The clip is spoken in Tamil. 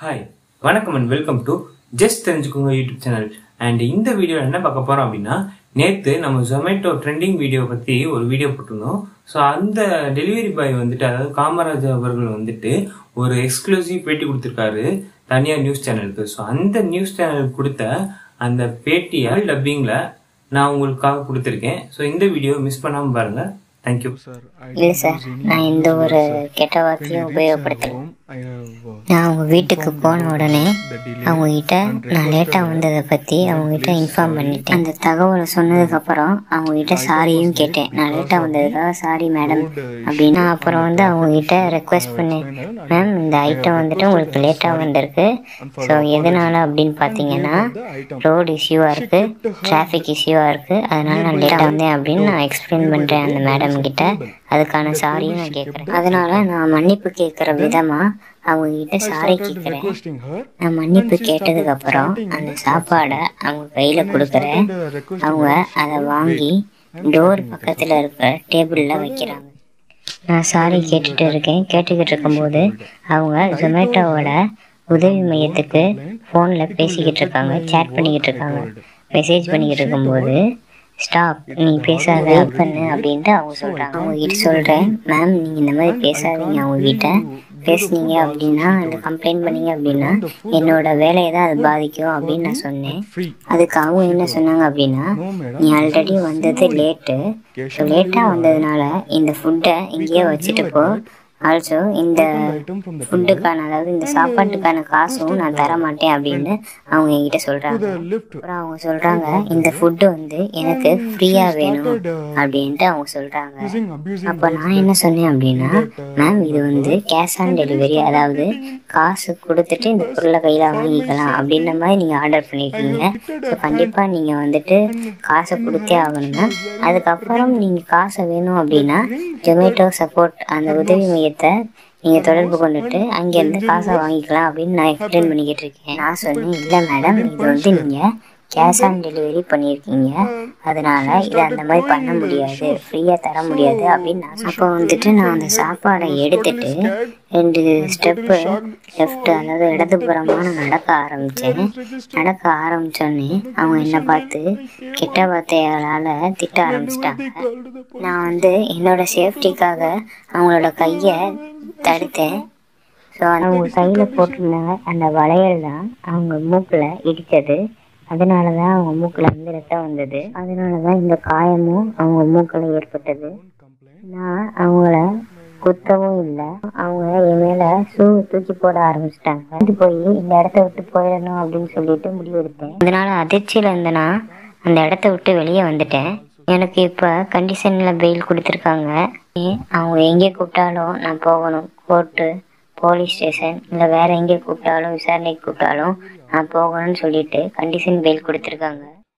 ஹாய் வணக்கம் அண்ட் வெல்கம் டு ஜஸ்ட் தெரிஞ்சுக்கோங்க யூடியூப் சேனல் அண்ட் இந்த வீடியோவில் என்ன பார்க்க போகிறோம் அப்படின்னா நேற்று நம்ம ஜொமேட்டோ ட்ரெண்டிங் வீடியோ பற்றி ஒரு வீடியோ போட்டிருந்தோம். ஸோ அந்த டெலிவரி பாய் வந்துட்டு அதாவது காமராஜ் அவர்கள் வந்துட்டு ஒரு எக்ஸ்க்ளூசிவ் பேட்டி கொடுத்துருக்காரு தனியார் நியூஸ் சேனலுக்கு ஸோ அந்த நியூஸ் சேனலுக்கு கொடுத்த அந்த பேட்டியை டப்பிங்கில் நான் உங்களுக்காக கொடுத்துருக்கேன். ஸோ இந்த வீடியோ மிஸ் பண்ணாமல் பாருங்கள் தேங்க்யூ இல்லை சார் நான் எந்த ஒரு கெட்ட வார்த்தையும் உபயோகப்படுத்தல. நான் அவங்க வீட்டுக்கு போன உடனே அவங்க கிட்ட நான் லேட்டாக வந்ததை பற்றி அவங்க கிட்ட இன்ஃபார்ம் பண்ணிட்டேன். அந்த தகவலை சொன்னதுக்கப்புறம் அவங்க கிட்ட சாரியும் கேட்டேன். நான் லேட்டாக வந்ததுக்காக சாரி மேடம் அப்படின்னா அப்புறம் வந்து அவங்க கிட்ட ரெக்வெஸ்ட் பண்ணேன் மேம் இந்த ஐட்டம் வந்துட்டு உங்களுக்கு லேட்டாக வந்திருக்கு. ஸோ எதனால அப்படின்னு பார்த்தீங்கன்னா ரோடு இஷ்யூவாக இருக்குது டிராஃபிக் இஷ்யூவாக இருக்குது அதனால நான் லேட்டாக வந்தேன் அப்படின்னு நான் எக்ஸ்பிளைன் பண்ணுறேன் அந்த மேடம் கிட்ட அதுக்கான சாரியும் நான் கேட்குறேன் அதனால நான் மன்னிப்பு கேட்குற விதமாக அவங்க கிட்ட சாரி கேட்குறேன் நான் மன்னிப்பு கேட்டதுக்கு அப்புறம் அந்த சாப்பாடை அவங்க கையில கொடுக்குறேன். அவங்க அதை வாங்கி டோர் பக்கத்துல இருக்க டேபிள்ல வைக்கிறாங்க. நான் சாரி கேட்டுட்டு இருக்கேன். கேட்டுக்கிட்டு இருக்கும்போது அவங்க ஜொமேட்டோவோட உதவி மையத்துக்கு ஃபோனில் பேசிக்கிட்டு இருக்காங்க. சேட் பண்ணிக்கிட்டு இருக்காங்க. மெசேஜ் பண்ணிக்கிட்டு இருக்கும்போது ஸ்டாப் நீ பேசாத பண்ணு அப்படின்ட்டு அவங்க சொல்கிறாங்க அவங்க கிட்ட சொல்கிறேன் மேம் நீங்கள் இந்த மாதிரி பேசாதீங்க அவங்க கிட்ட பேசுனீங்க அப்படின்னா அந்த கம்ப்ளைண்ட் பண்ணீங்க அப்படின்னா என்னோட வேலையை தான் அது பாதிக்கும் அப்படின்னு நான் சொன்னேன். அதுக்கு அவங்க என்ன சொன்னாங்க அப்படின்னா நீ ஆல்ரெடி வந்தது லேட்டு ஸோ லேட்டாக வந்ததுனால இந்த ஃபுட்டை இங்கேயே வச்சுட்டு போ. ஆல்சோ இந்த ஃபுட்டுக்கான அதாவது இந்த சாப்பாட்டுக்கான காசும் நான் தர மாட்டேன் அப்படின்னு அவங்க என்கிட்ட சொல்றாங்க. அப்புறம் அவங்க சொல்றாங்க இந்த ஃபுட்டு வந்து எனக்கு ஃப்ரீயா வேணும் அப்படின்ட்டு அவங்க சொல்றாங்க. அப்ப நான் என்ன சொன்னேன் அப்படின்னா மேம் இது வந்து கேஷ் ஆன் டெலிவரி அதாவது காசு கொடுத்துட்டு இந்த பொருளை கையில வாங்கிக்கலாம் அப்படின்ற மாதிரி நீங்க ஆர்டர் பண்ணிருக்கீங்க. ஸோ கண்டிப்பா நீங்க வந்துட்டு காசை கொடுத்தே ஆகணுங்க அதுக்கப்புறம் நீங்க காசை வேணும் அப்படின்னா ஜொமேட்டோ சப்போர்ட் அந்த உதவி மையத்தை நீங்கள் தொடர்பு கொண்டுட்டு அங்கேருந்து காசை வாங்கிக்கலாம் அப்படின்னு நான் எக்ஸ்பிளைன் பண்ணிக்கிட்டு இருக்கேன். நான் சொன்னேன் இல்லை மேடம் இது வந்து நீங்கள் கேஷ் ஆன் டெலிவரி பண்ணியிருக்கீங்க அதனால இதை அந்த மாதிரி பண்ண முடியாது. ஃப்ரீயாக தர முடியாது அப்படின்னு நான் அப்போ வந்துட்டு நான் அந்த சாப்பாடை எடுத்துட்டு ரெண்டு ஸ்டெப்பு லெஃப்ட் அதாவது இடதுபுறமாக நான் நடக்க ஆரம்பித்தேன் நடக்க ஆரம்பித்தோடனே அவங்க என்னை பார்த்து கெட்ட வார்த்தைகளால் திட்ட ஆரம்பிச்சிட்டாங்க. நான் வந்து என்னோட சேஃப்டிக்காக அவங்களோட கையை தடுத்தேன். ஸோ அவங்க கையில் போட்டிருந்தாங்க அந்த வளையல் தான் அவங்க மூக்கில் இடித்தது அதனால தான் அவங்க மூக்குல இருந்து ரத்தம் வந்தது. அதனால தான் இந்த காயமும் அவங்க மூக்குல ஏற்பட்டது. நான் அவங்கள குத்தவும் இல்லை. அவங்க என் மேலே ஷூ தூக்கி போட ஆரம்பிச்சிட்டாங்க. வந்து போய் இந்த இடத்த விட்டு போயிடணும் அப்படின்னு சொல்லிட்டு முடிவெடுத்தேன். அதனால அதிர்ச்சியில் இருந்தேன்னா அந்த இடத்த விட்டு வெளியே வந்துட்டேன். எனக்கு இப்போ கண்டிஷனில் பெயில் கொடுத்துருக்காங்க. அவங்க எங்கே கூப்பிட்டாலும் நான் போகணும். கோர்ட்டு போலீஸ் ஸ்டேஷன் இல்லை வேற எங்கே கூப்பிட்டாலும் விசாரணைக்கு கூப்பிட்டாலும் நான் போகணும்னு சொல்லிட்டு கண்டிஷன் பெயில் கொடுத்துருக்காங்க.